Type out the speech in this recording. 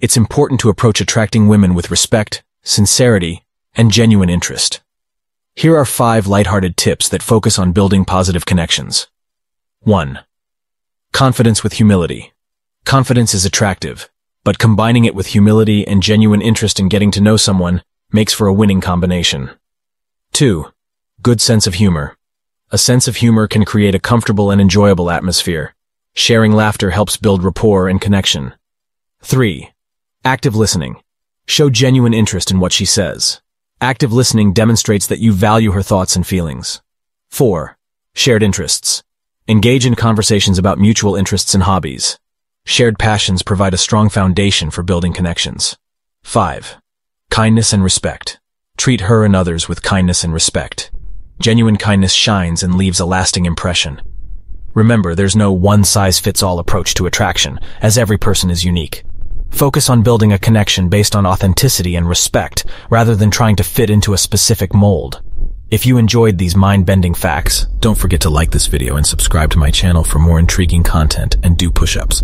it's important to approach attracting women with respect, sincerity, and genuine interest. Here are five lighthearted tips that focus on building positive connections. 1. Confidence with humility. Confidence is attractive, but combining it with humility and genuine interest in getting to know someone makes for a winning combination. 2. Good sense of humor. A sense of humor can create a comfortable and enjoyable atmosphere. Sharing laughter helps build rapport and connection. 3. Active listening. Show genuine interest in what she says. Active listening demonstrates that you value her thoughts and feelings. 4. Shared interests. Engage in conversations about mutual interests and hobbies. Shared passions provide a strong foundation for building connections. 5. Kindness and respect. Treat her and others with kindness and respect. Genuine kindness shines and leaves a lasting impression. Remember, there's no one-size-fits-all approach to attraction, as every person is unique. Focus on building a connection based on authenticity and respect, rather than trying to fit into a specific mold. If you enjoyed these mind-bending facts, don't forget to like this video and subscribe to my channel for more intriguing content and do push-ups.